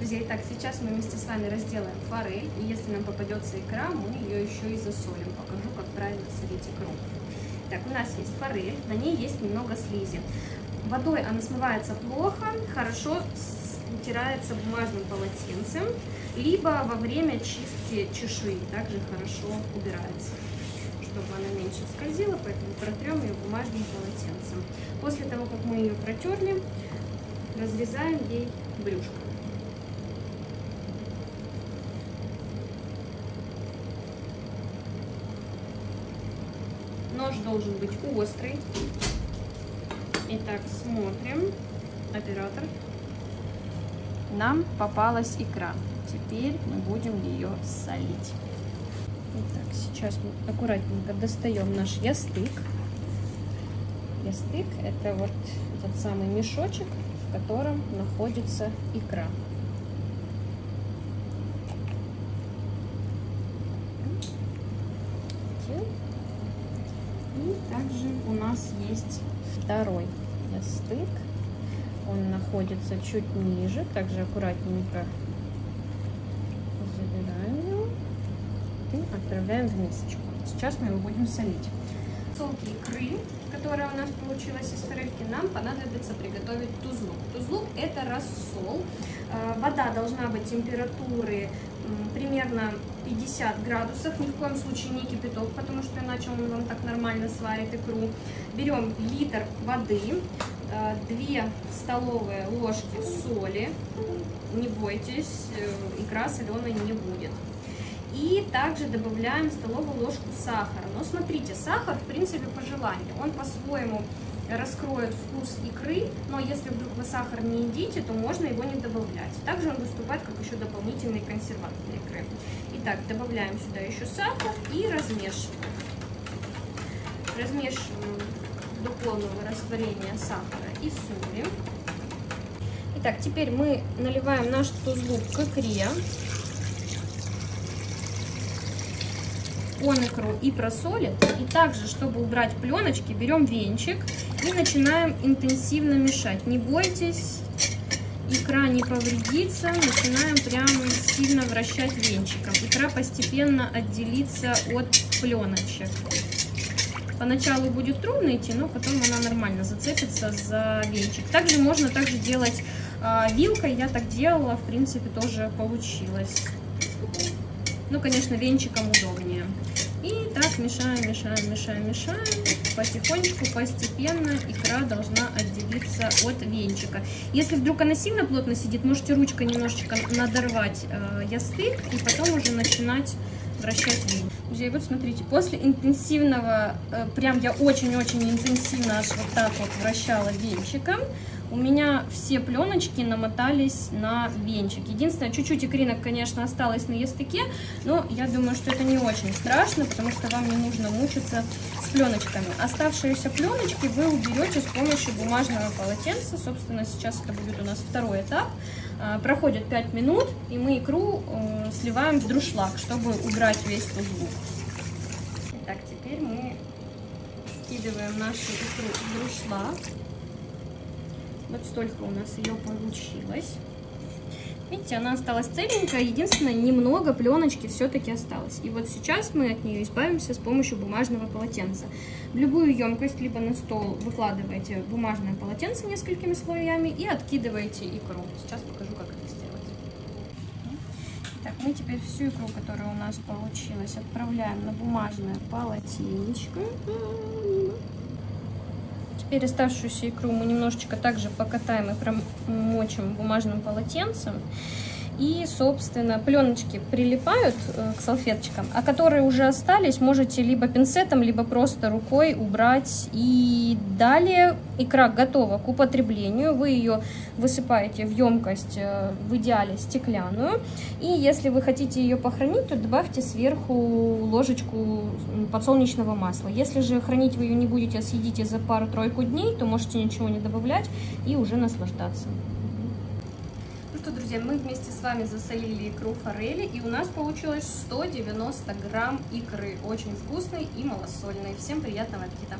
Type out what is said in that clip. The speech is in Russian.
Друзья, итак, сейчас мы вместе с вами разделаем форель, и если нам попадется икра, мы ее еще и засолим. Покажу, как правильно солить икру. Так, у нас есть форель, на ней есть немного слизи. Водой она смывается плохо, хорошо утирается бумажным полотенцем, либо во время чистки чешуи также хорошо убирается чтобы она меньше скользила, поэтому протрем ее бумажным полотенцем. После того, как мы ее протерли, разрезаем ей брюшко. Нож должен быть острый. Итак, смотрим. Оператор. Нам попалась икра. Теперь мы будем ее солить. Итак, сейчас мы аккуратненько достаем наш ястык. Ястык это вот этот самый мешочек, в котором находится икра. И также у нас есть второй ястык. Он находится чуть ниже, также аккуратненько забираем его и отправляем в мисочку. Сейчас мы его будем солить. Солки икры, которая у нас получилась из форельки, нам понадобится приготовить тузлук. Тузлук это рассол. Э, вода должна быть температуры примерно 50 градусов, ни в коем случае не кипяток, потому что иначе он вам так нормально сварит икру. Берем литр воды, 2 э, столовые ложки соли, не бойтесь, э, икра соленой не будет. И также добавляем столовую ложку сахара. Но смотрите, сахар, в принципе, по желанию. Он по-своему раскроет вкус икры, но если вдруг вы сахар не едите, то можно его не добавлять. Также он выступает как еще дополнительный консервант для икры. Итак, добавляем сюда еще сахар и размешиваем. Размешиваем до полного растворения сахара и соли. Итак, теперь мы наливаем наш тузлук к икре. Он икру и просолит. И также, чтобы убрать пленочки, берем венчик и начинаем интенсивно мешать. Не бойтесь, икра не повредится. Начинаем прямо сильно вращать венчиком. Икра постепенно отделится от пленочек. Поначалу будет трудно идти, но потом она нормально зацепится за венчик. Также можно также делать э, вилкой. Я так делала, в принципе, тоже получилось. Ну, конечно, венчиком удобнее. И так мешаем, мешаем, мешаем, мешаем. Потихонечку, постепенно икра должна отделиться от венчика. Если вдруг она сильно плотно сидит, можете ручкой немножечко надорвать э, ястык и потом уже начинать вращать венчик. Друзья, вот смотрите, после интенсивного, э, прям я очень-очень интенсивно аж вот так вот вращала венчиком, у меня все пленочки намотались на венчик. Единственное, чуть-чуть икринок, конечно, осталось на естыке, но я думаю, что это не очень страшно, потому что вам не нужно мучиться с пленочками. Оставшиеся пленочки вы уберете с помощью бумажного полотенца. Собственно, сейчас это будет у нас второй этап. А, проходит 5 минут, и мы икру э, сливаем в друшлаг, чтобы убрать весь узлук. Итак, теперь мы скидываем нашу икру в друшлаг. Вот столько у нас ее получилось. Видите, она осталась целенькая, единственное, немного пленочки все-таки осталось. И вот сейчас мы от нее избавимся с помощью бумажного полотенца. В любую емкость, либо на стол выкладываете бумажное полотенце несколькими слоями и откидываете икру. Сейчас покажу, как это сделать. Так, мы теперь всю икру, которая у нас получилась, отправляем на бумажное полотенечко. Теперь оставшуюся икру мы немножечко также покатаем и промочим бумажным полотенцем. И, собственно, пленочки прилипают э, к салфеточкам, а которые уже остались, можете либо пинцетом, либо просто рукой убрать. И далее икра готова к употреблению. Вы ее высыпаете в емкость, э, в идеале стеклянную. И если вы хотите ее похоронить, то добавьте сверху ложечку подсолнечного масла. Если же хранить вы ее не будете, а съедите за пару-тройку дней, то можете ничего не добавлять и уже наслаждаться что, друзья, мы вместе с вами засолили икру форели, и у нас получилось 190 грамм икры. Очень вкусной и малосольной. Всем приятного аппетита!